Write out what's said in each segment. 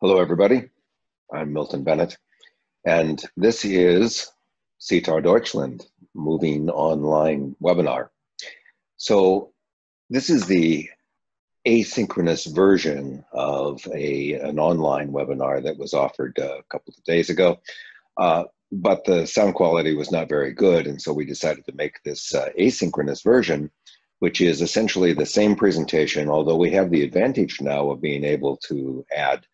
Hello, everybody. I'm Milton Bennett, and this is SIETAR Deutschland Moving Online webinar. So, this is the asynchronous version of a, an online webinar that was offered a couple of days ago. Uh, but the sound quality was not very good, and so we decided to make this uh, asynchronous version, which is essentially the same presentation, although we have the advantage now of being able to add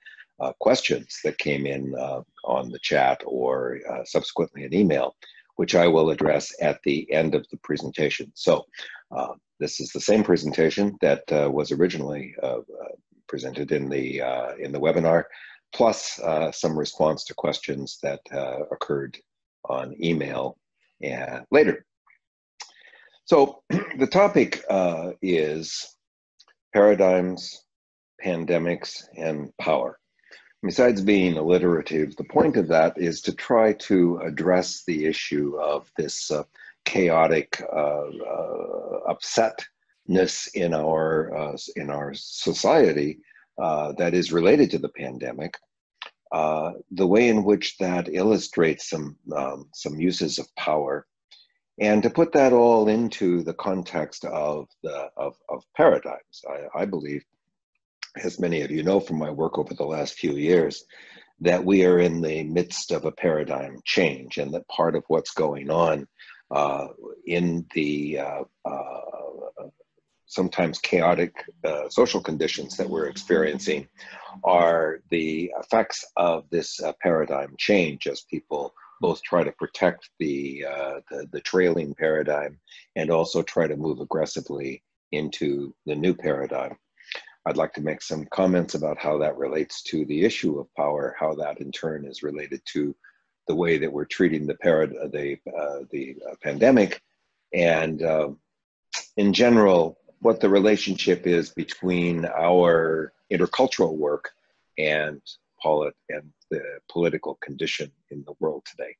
uh, questions that came in uh, on the chat or uh, subsequently an email, which I will address at the end of the presentation. So uh, this is the same presentation that uh, was originally uh, presented in the, in the webinar, plus some response to questions that occurred on email and later. So the topic is paradigms, pandemics, and power. Besides being alliterative, the point of that is to try to address the issue of this uh, chaotic uh, uh, upsetness in our uh, in our society uh, that is related to the pandemic. Uh, the way in which that illustrates some um, some uses of power, and to put that all into the context of the of, of paradigms, I, I believe as many of you know from my work over the last few years, that we are in the midst of a paradigm change and that part of what's going on uh, in the uh, uh, sometimes chaotic uh, social conditions that we're experiencing are the effects of this uh, paradigm change as people both try to protect the, uh, the, the trailing paradigm and also try to move aggressively into the new paradigm. I'd like to make some comments about how that relates to the issue of power, how that in turn is related to the way that we're treating the, parad- uh, the, uh, the uh, pandemic, and uh, in general, what the relationship is between our intercultural work and, polit- and the political condition in the world today.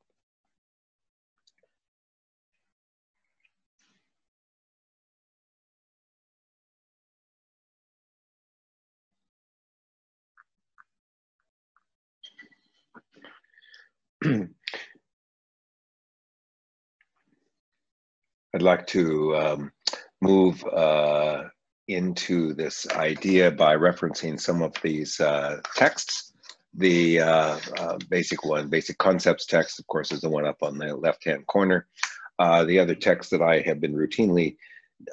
I'd like to um, move uh, into this idea by referencing some of these uh, texts. The uh, uh basic one, basic concepts text, of course, is the one up on the left-hand corner. Uh, the other text that I have been routinely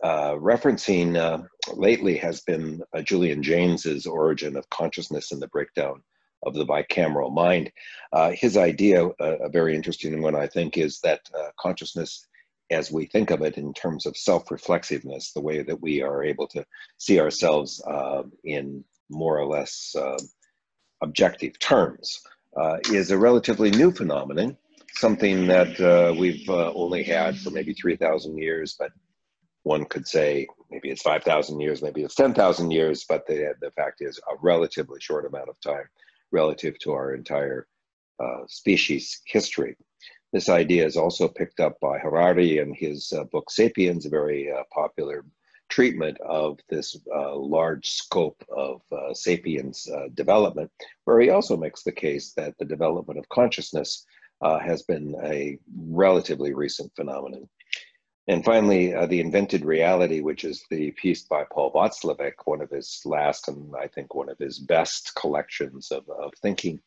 uh, referencing lately has been Julian Jaynes's Origin of Consciousness and the Breakdown of the bicameral mind. Uh, his idea, uh, a very interesting one, I think, is that uh, consciousness, as we think of it in terms of self-reflexiveness, the way that we are able to see ourselves uh, in more or less uh, objective terms, uh, is a relatively new phenomenon, something that we've only had for maybe 3,000 years, but one could say maybe it's 5,000 years, maybe it's 10,000 years, but the, the fact is a relatively short amount of time relative to our entire uh, species history. This idea is also picked up by Harari in his uh, book Sapiens, a very uh, popular treatment of this uh, large scope of uh, sapiens uh, development, where he also makes the case that the development of consciousness has been a relatively recent phenomenon. And finally, uh, The Invented Reality, which is the piece by Paul Watzlawick, one of his last and I think one of his best collections of, of thinking,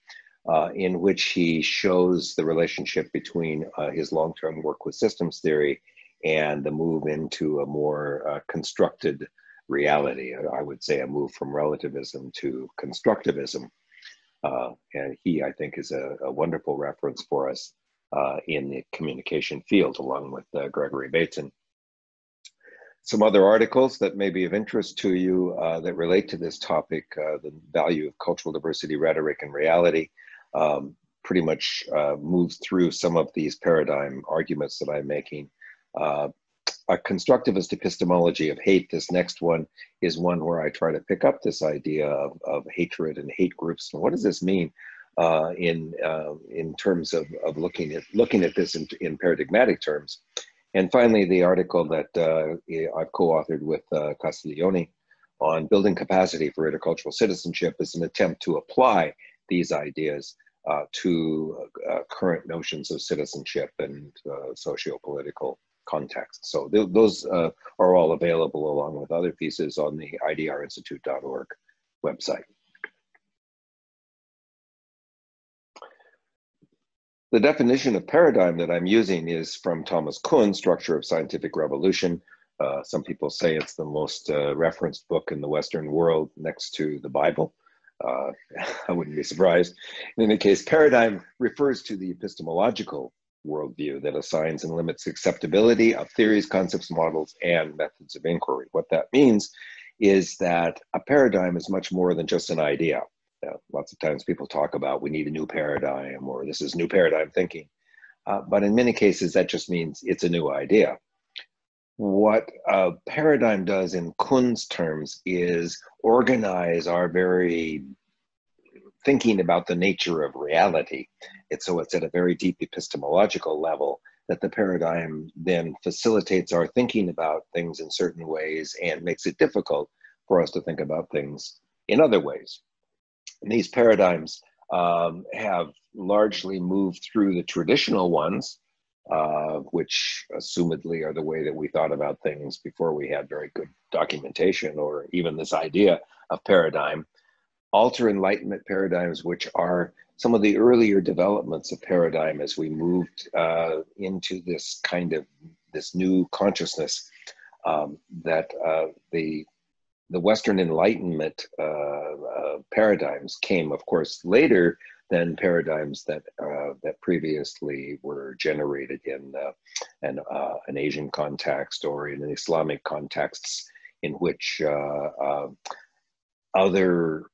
uh, in which he shows the relationship between uh, his long term work with systems theory and the move into a more uh, constructed reality. I would say a move from relativism to constructivism. Uh, and he, I think, is a, a wonderful reference for us uh, in the communication field, along with uh, Gregory Bateson. Some other articles that may be of interest to you uh, that relate to this topic, uh, the value of cultural diversity, rhetoric, and reality, um, pretty much uh, moves through some of these paradigm arguments that I'm making. A constructivist epistemology of hate, this next one is one where I try to pick up this idea of, of hatred and hate groups. And what does this mean? Uh, in uh, in terms of, of looking at looking at this in, in paradigmatic terms. And finally, the article that uh, I've co-authored with uh, Castiglioni on building capacity for intercultural citizenship is an attempt to apply these ideas uh, to uh, current notions of citizenship and socio-political context. So th those are all available along with other pieces on the idrinstitute.org website. The definition of paradigm that I'm using is from Thomas Kuhn, Structure of Scientific Revolution. Uh, some people say it's the most uh, referenced book in the Western world next to the Bible. Uh, I wouldn't be surprised. In any case, paradigm refers to the epistemological worldview that assigns and limits acceptability of theories, concepts, models, and methods of inquiry. What that means is that a paradigm is much more than just an idea lots of times people talk about we need a new paradigm or this is new paradigm thinking. Uh, but in many cases, that just means it's a new idea. What a paradigm does in Kuhn's terms is organize our very thinking about the nature of reality. It's, so it's at a very deep epistemological level that the paradigm then facilitates our thinking about things in certain ways and makes it difficult for us to think about things in other ways. And these paradigms um, have largely moved through the traditional ones, uh, which assumedly are the way that we thought about things before we had very good documentation or even this idea of paradigm. Alter Enlightenment paradigms, which are some of the earlier developments of paradigm as we moved uh, into this kind of this new consciousness um, that uh, the the Western Enlightenment uh, uh, paradigms came, of course, later than paradigms that uh, that previously were generated in uh, an uh, an Asian context or in Islamic contexts, in which uh, other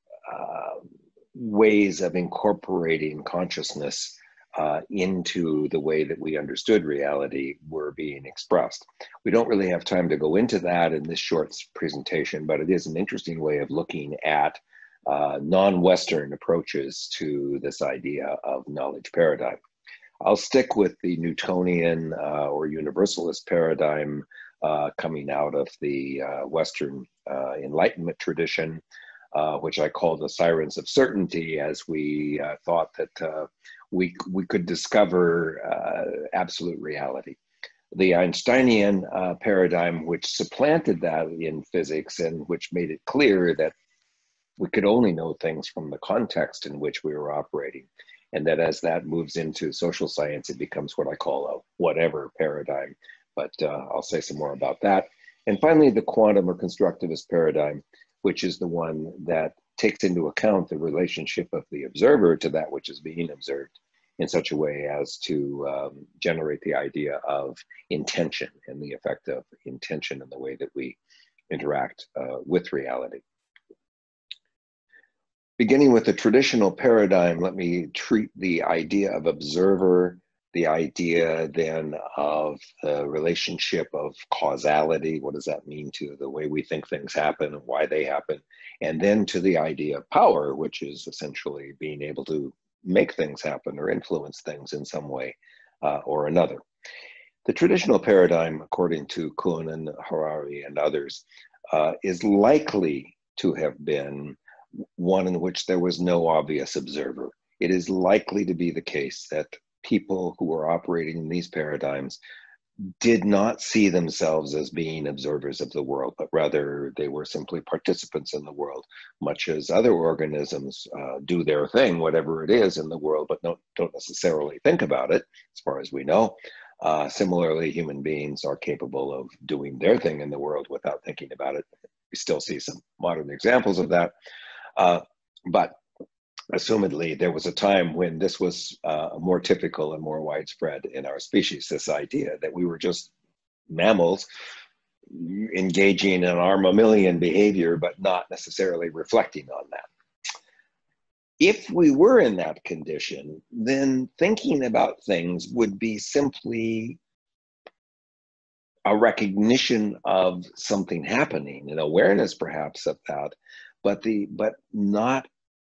ways of incorporating consciousness uh, into the way that we understood reality were being expressed. We don't really have time to go into that in this short presentation, but it is an interesting way of looking at uh, non-Western approaches to this idea of knowledge paradigm. I'll stick with the Newtonian uh, or universalist paradigm uh, coming out of the uh, Western uh, Enlightenment tradition, which I call the sirens of certainty, as we thought that we, we could discover uh, absolute reality. The Einsteinian uh, paradigm, which supplanted that in physics and which made it clear that we could only know things from the context in which we were operating. And that as that moves into social science, it becomes what I call a whatever paradigm. But uh, I'll say some more about that. And finally, the quantum or constructivist paradigm, which is the one that takes into account the relationship of the observer to that which is being observed in such a way as to um, generate the idea of intention and the effect of intention in the way that we interact uh, with reality. Beginning with the traditional paradigm, let me treat the idea of observer, the idea then of the relationship of causality. What does that mean to the way we think things happen and why they happen? And then to the idea of power, which is essentially being able to make things happen or influence things in some way uh, or another. The traditional paradigm, according to Kuhn and Harari and others, uh, is likely to have been one in which there was no obvious observer. It is likely to be the case that people who were operating in these paradigms did not see themselves as being observers of the world, but rather they were simply participants in the world, much as other organisms uh, do their thing, whatever it is in the world, but don't, don't necessarily think about it, as far as we know. Uh, similarly, human beings are capable of doing their thing in the world without thinking about it. We still see some modern examples of that. Uh, but assumedly there was a time when this was uh, more typical and more widespread in our species this idea that we were just mammals engaging in our mammalian behavior but not necessarily reflecting on that. If we were in that condition then thinking about things would be simply a recognition of something happening an awareness perhaps of that but the but not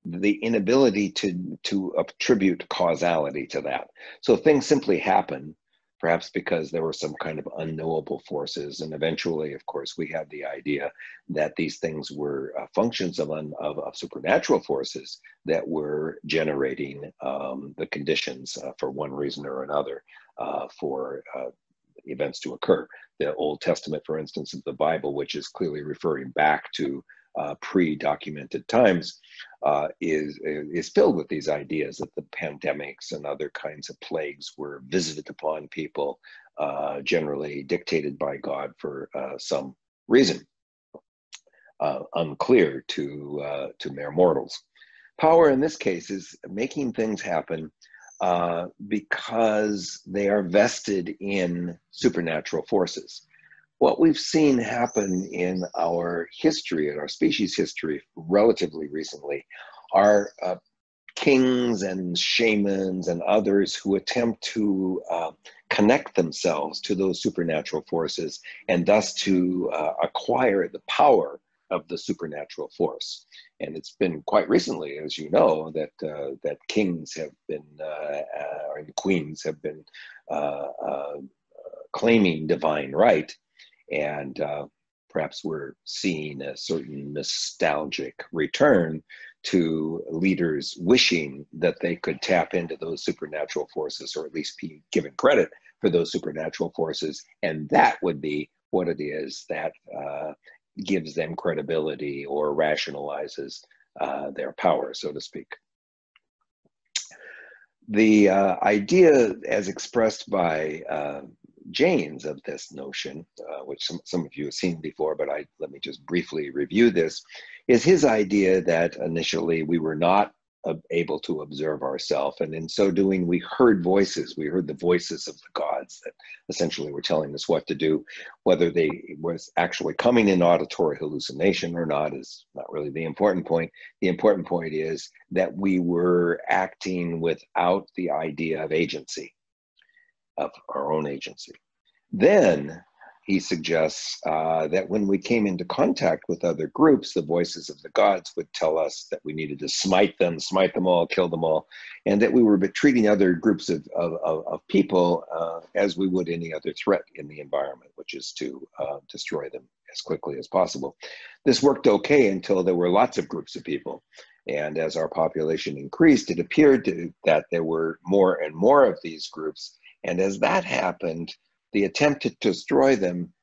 the inability to to attribute causality to that. So things simply happen perhaps because there were some kind of unknowable forces. And eventually, of course, we had the idea that these things were uh, functions of, un, of, of, supernatural forces that were generating um, the conditions uh, for one reason or another uh, for uh, events to occur. The Old Testament, for instance, of the Bible, which is clearly referring back to uh, pre-documented times, uh, is is filled with these ideas that the pandemics and other kinds of plagues were visited upon people, uh, generally dictated by God for uh, some reason, uh, unclear to uh, to mere mortals. Power in this case is making things happen uh, because they are vested in supernatural forces. What we've seen happen in our history, in our species history, relatively recently, are uh, kings and shamans and others who attempt to uh, connect themselves to those supernatural forces and thus to uh, acquire the power of the supernatural force. And it's been quite recently, as you know, that uh, that kings have been uh, uh, and queens have been uh, claiming divine right, and uh, perhaps we're seeing a certain nostalgic return to leaders wishing that they could tap into those supernatural forces, or at least be given credit for those supernatural forces, and that would be what it is that gives them credibility or rationalizes uh, their power, so to speak. The uh, idea as expressed by Jaynes of this notion, uh, which some, some of you have seen before, but I let me just briefly review this, is his idea that initially we were not able to observe ourselves. And in so doing, we heard voices. We heard the voices of the gods that essentially were telling us what to do. Whether they was actually coming in auditory hallucination or not is not really the important point. The important point is that we were acting without the idea of agency, of our own agency. Then he suggests uh, that when we came into contact with other groups, the voices of the gods would tell us that we needed to smite them, smite them all, kill them all, and that we were treating other groups of, of, of people uh, as we would any other threat in the environment, which is to uh, destroy them as quickly as possible. This worked okay until there were lots of groups of people. And as our population increased, it appeared to, that there were more and more of these groups. And as that happened, the attempt to destroy them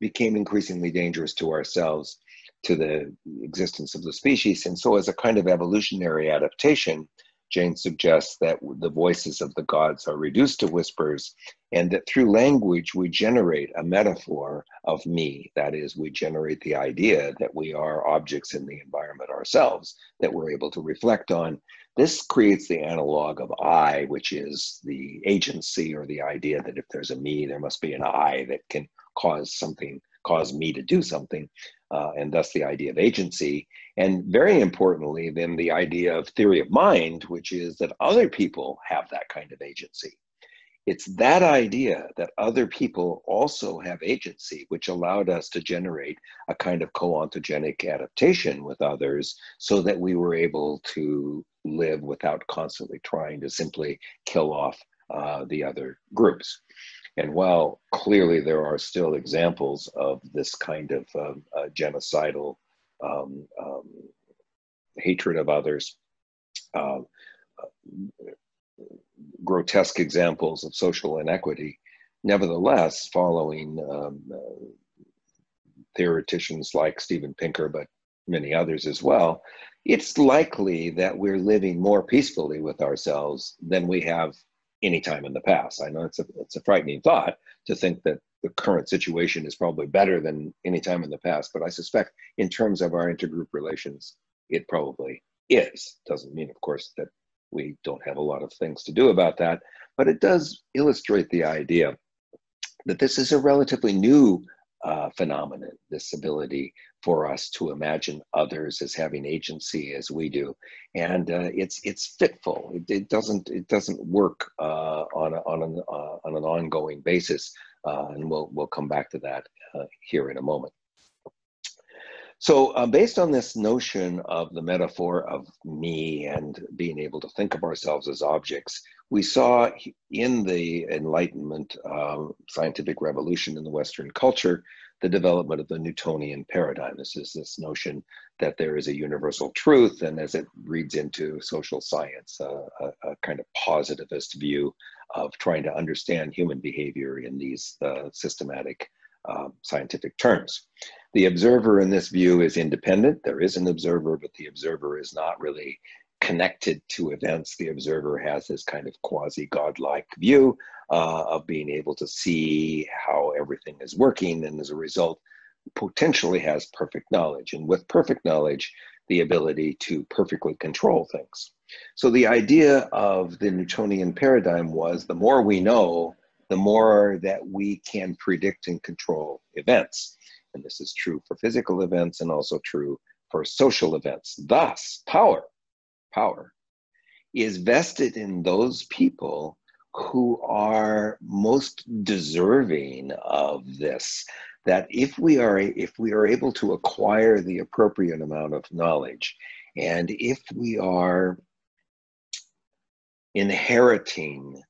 became increasingly dangerous to ourselves, to the existence of the species. And so, as a kind of evolutionary adaptation, Jaynes suggests that the voices of the gods are reduced to whispers, and that through language we generate a metaphor of me. That is, we generate the idea that we are objects in the environment ourselves that we're able to reflect on. This creates the analog of I, which is the agency or the idea that if there's a me, there must be an I that can cause something, cause me to do something, uh, and thus the idea of agency. And very importantly, then the idea of theory of mind, which is that other people have that kind of agency. It's that idea that other people also have agency, which allowed us to generate a kind of co-ontogenic adaptation with others so that we were able to live without constantly trying to simply kill off uh, the other groups. And while clearly there are still examples of this kind of um, uh, genocidal um, um, hatred of others, uh, grotesque examples of social inequity. Nevertheless, following um, uh, theoreticians like Steven Pinker, but many others as well, it's likely that we're living more peacefully with ourselves than we have any time in the past. I know it's a, it's a frightening thought to think that the current situation is probably better than any time in the past, but I suspect in terms of our intergroup relations, it probably is. Doesn't mean, of course, that we don't have a lot of things to do about that, but it does illustrate the idea that this is a relatively new uh, phenomenon, this ability for us to imagine others as having agency as we do, and uh, it's it's fitful. It, it, doesn't it doesn't work uh, on a, on an uh, on an ongoing basis, uh, and we'll we'll come back to that uh, here in a moment. So, uh, based on this notion of the metaphor of me and being able to think of ourselves as objects, we saw in the Enlightenment uh, scientific revolution in the Western culture the development of the Newtonian paradigm. This is this notion that there is a universal truth, and as it reads into social science, uh, a, a, kind of positivist view of trying to understand human behavior in these uh, systematic uh, scientific terms. The observer in this view is independent. There is an observer, but the observer is not really connected to events. The observer has this kind of quasi godlike view uh, of being able to see how everything is working, and as a result, potentially has perfect knowledge. And with perfect knowledge, the ability to perfectly control things. So the idea of the Newtonian paradigm was the more we know, the more that we can predict and control events. And this is true for physical events and also true for social events. Thus, power power is vested in those people who are most deserving of this. That if we are if we are able to acquire the appropriate amount of knowledge and if we are inheriting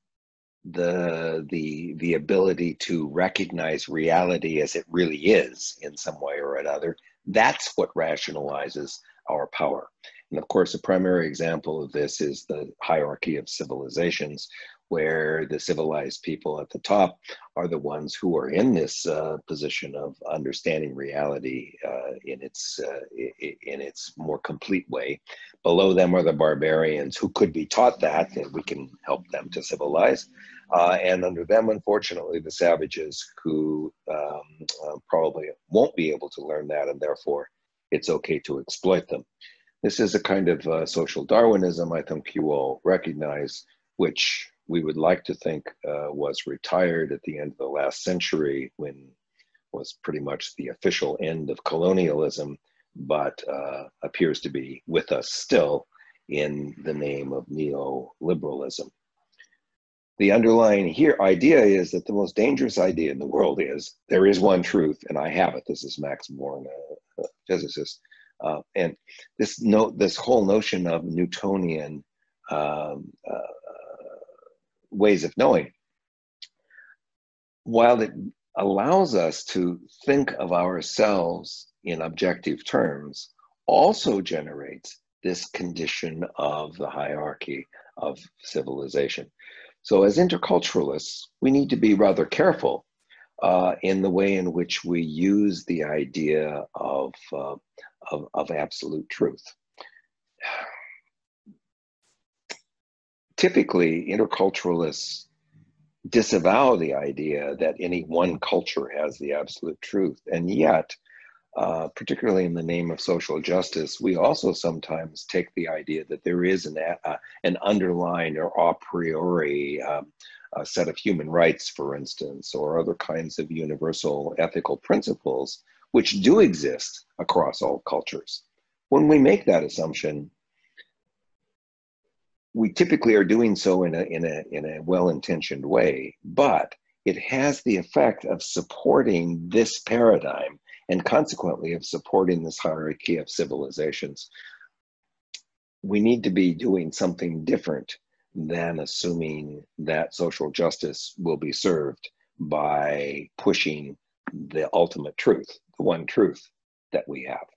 the the the ability to recognize reality as it really is in some way or another that's what rationalizes our power and of course, a primary example of this is the hierarchy of civilizations, where the civilized people at the top are the ones who are in this uh, position of understanding reality uh, in its uh, in its more complete way. Below them are the barbarians who could be taught that, and we can help them to civilize. Uh, and under them, unfortunately, the savages who um, uh, probably won't be able to learn that, and therefore it's okay to exploit them. This is a kind of uh, social Darwinism I think you all recognize, which we would like to think uh, was retired at the end of the last century when was pretty much the official end of colonialism, but uh, appears to be with us still in the name of neoliberalism. The underlying here idea is that the most dangerous idea in the world is there is one truth, and I have it. This is Max Born, a, a physicist. Uh, and this note, this whole notion of Newtonian um, uh, ways of knowing, while it allows us to think of ourselves in objective terms, also generates this condition of the hierarchy of civilization. So, as interculturalists, we need to be rather careful uh, in the way in which we use the idea of, uh, of, of absolute truth. Typically, interculturalists disavow the idea that any one culture has the absolute truth, and yet, uh, particularly in the name of social justice, we also sometimes take the idea that there is an, uh, an underlying or a priori um, a set of human rights, for instance, or other kinds of universal ethical principles, which do exist across all cultures. When we make that assumption, we typically are doing so in a, in a, in a well intentioned way, but it has the effect of supporting this paradigm and consequently of supporting this hierarchy of civilizations. We need to be doing something different than assuming that social justice will be served by pushing the ultimate truth, the one truth that we have.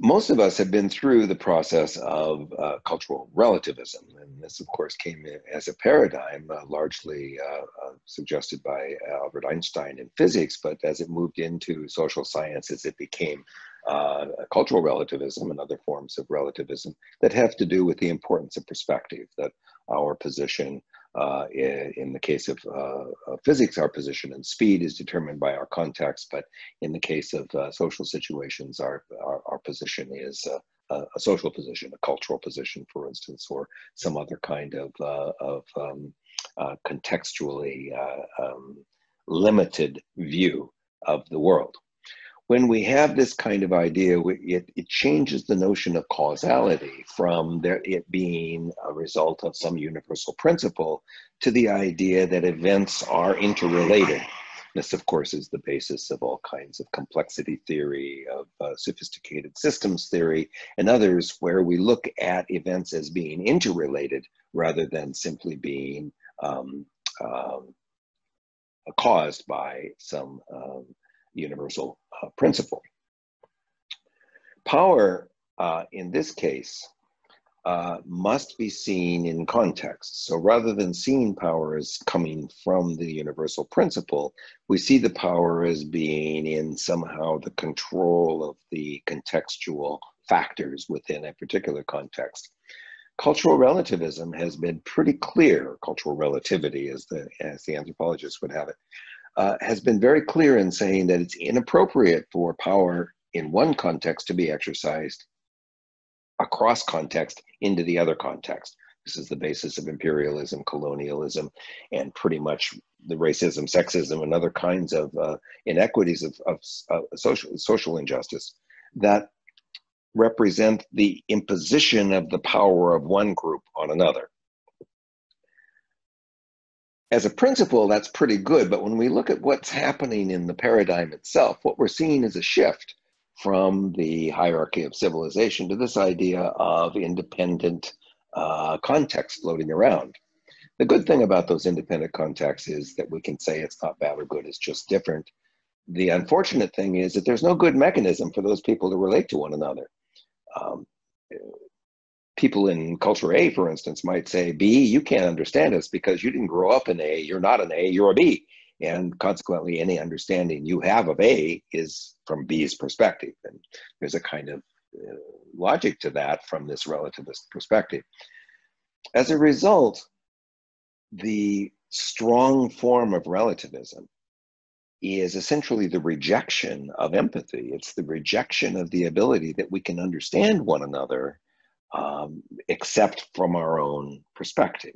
Most of us have been through the process of uh, cultural relativism, and this, of course, came as a paradigm uh, largely uh, uh suggested by Albert Einstein in physics, but as it moved into social sciences, it became uh, cultural relativism and other forms of relativism that have to do with the importance of perspective, that our position uh, in, the case of uh, physics, our position and speed is determined by our context, but in the case of uh, social situations, our, our, our position is a, a, social position, a cultural position, for instance, or some other kind of, uh, of um, uh, contextually um, limited view of the world when we have this kind of idea, it, it changes the notion of causality from there, it being a result of some universal principle to the idea that events are interrelated. This, of course, is the basis of all kinds of complexity theory, of uh, sophisticated systems theory, and others where we look at events as being interrelated rather than simply being um, um, caused by some um, universal uh, principle. Power, uh, in this case, uh, must be seen in context. So rather than seeing power as coming from the universal principle, we see the power as being in somehow the control of the contextual factors within a particular context. Cultural relativism has been pretty clear, cultural relativity as the, as the anthropologists would have it, uh, has been very clear in saying that it's inappropriate for power in one context to be exercised across context into the other context. This is the basis of imperialism, colonialism, and pretty much the racism, sexism, and other kinds of uh, inequities of, of uh, social, social injustice that represent the imposition of the power of one group on another. As a principle, that's pretty good, but when we look at what's happening in the paradigm itself, what we're seeing is a shift from the hierarchy of civilization to this idea of independent uh, context floating around. The good thing about those independent contexts is that we can say it's not bad or good, it's just different. The unfortunate thing is that there's no good mechanism for those people to relate to one another. Um, people in culture A, for instance, might say, B, you can't understand us because you didn't grow up in A, you're not an A, you're a B. And consequently any understanding you have of a is from b's perspective. And there's a kind of uh, logic to that from this relativist perspective. As a result the strong form of relativism is essentially the rejection of empathy. It's the rejection of the ability that we can understand one another um, except from our own perspective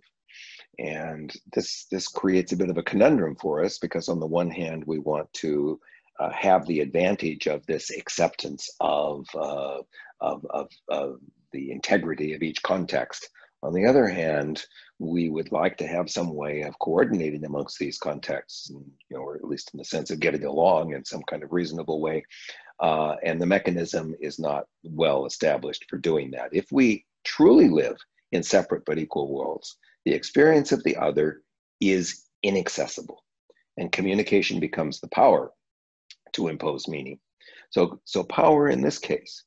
and this, this creates a bit of a conundrum for us because on the one hand, we want to uh, have the advantage of this acceptance of, uh, of, of, of, the integrity of each context. On the other hand, we would like to have some way of coordinating amongst these contexts, and, you know, or at least in the sense of getting along in some kind of reasonable way. Uh, and the mechanism is not well established for doing that. If we truly live in separate but equal worlds, the experience of the other is inaccessible, and communication becomes the power to impose meaning. So, so power in this case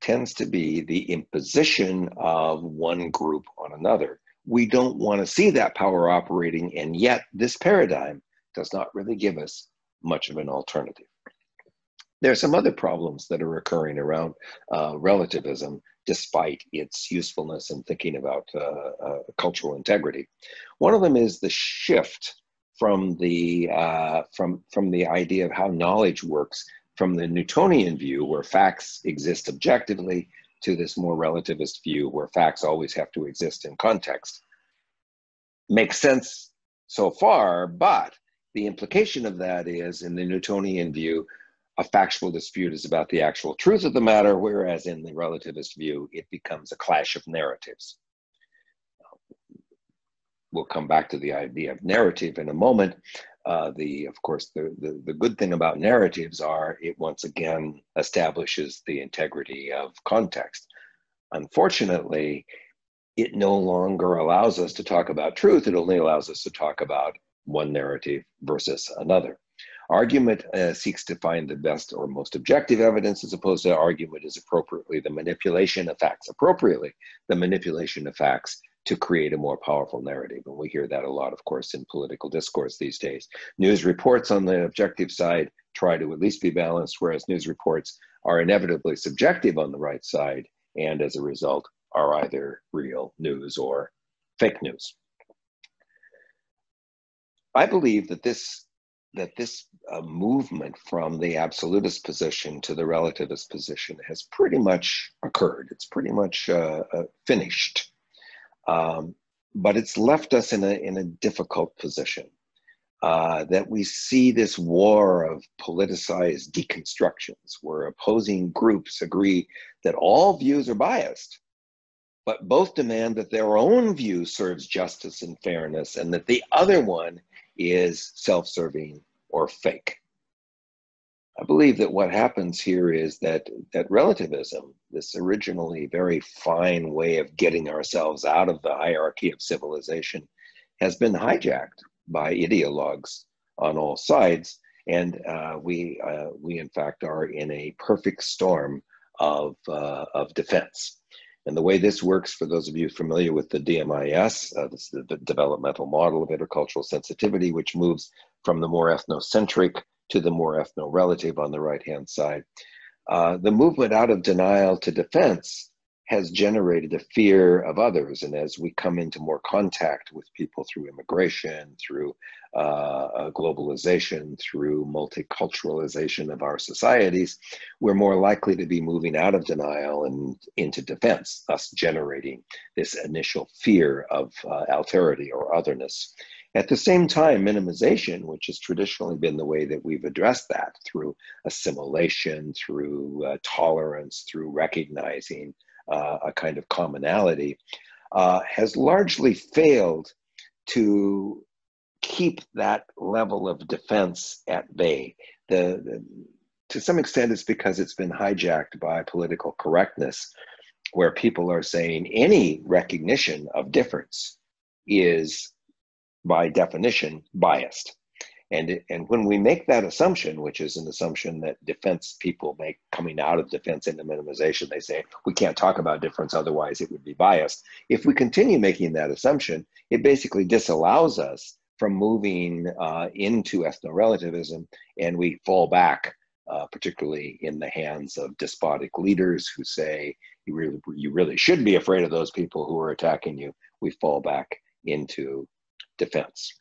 tends to be the imposition of one group on another. We don't want to see that power operating, and yet this paradigm does not really give us much of an alternative. There are some other problems that are occurring around uh, relativism, despite its usefulness in thinking about uh, uh, cultural integrity. One of them is the shift from the uh, from from the idea of how knowledge works from the Newtonian view, where facts exist objectively, to this more relativist view, where facts always have to exist in context. Makes sense so far, but the implication of that is, in the Newtonian view, a factual dispute is about the actual truth of the matter, whereas in the relativist view, it becomes a clash of narratives. We'll come back to the idea of narrative in a moment. Uh, the, of course, the, the, the good thing about narratives are it once again establishes the integrity of context. Unfortunately, it no longer allows us to talk about truth. It only allows us to talk about one narrative versus another. Argument uh, seeks to find the best or most objective evidence as opposed to argument is appropriately the manipulation of facts, appropriately the manipulation of facts to create a more powerful narrative. And we hear that a lot, of course, in political discourse these days. News reports on the objective side try to at least be balanced, whereas news reports are inevitably subjective on the right side, and as a result, are either real news or fake news. I believe that this that this uh, movement from the absolutist position to the relativist position has pretty much occurred. It's pretty much uh, uh, finished. Um, but it's left us in a, in a difficult position. Uh, that we see this war of politicized deconstructions where opposing groups agree that all views are biased, but both demand that their own view serves justice and fairness and that the other one is self serving or fake. I believe that what happens here is that that relativism, this originally very fine way of getting ourselves out of the hierarchy of civilization, has been hijacked by ideologues on all sides, and uh, we uh, we in fact are in a perfect storm of uh, of defense. And the way this works, for those of you familiar with the DMIS, uh, this is the developmental model of intercultural sensitivity, which moves from the more ethnocentric to the more ethno-relative on the right-hand side. Uh, the movement out of denial to defense has generated a fear of others. And as we come into more contact with people through immigration, through uh, globalization, through multiculturalization of our societies, we're more likely to be moving out of denial and into defense, thus generating this initial fear of uh, alterity or otherness. At the same time, minimization, which has traditionally been the way that we've addressed that through assimilation, through uh, tolerance, through recognizing uh, a kind of commonality, uh, has largely failed to keep that level of defense at bay. The, the, to some extent, it's because it's been hijacked by political correctness, where people are saying any recognition of difference is by definition biased. And, and when we make that assumption, which is an assumption that defense people make coming out of defense into minimization, they say, we can't talk about difference, otherwise it would be biased. If we continue making that assumption, it basically disallows us from moving uh, into ethno-relativism and we fall back, uh, particularly in the hands of despotic leaders who say, you really, you really should be afraid of those people who are attacking you. We fall back into defense.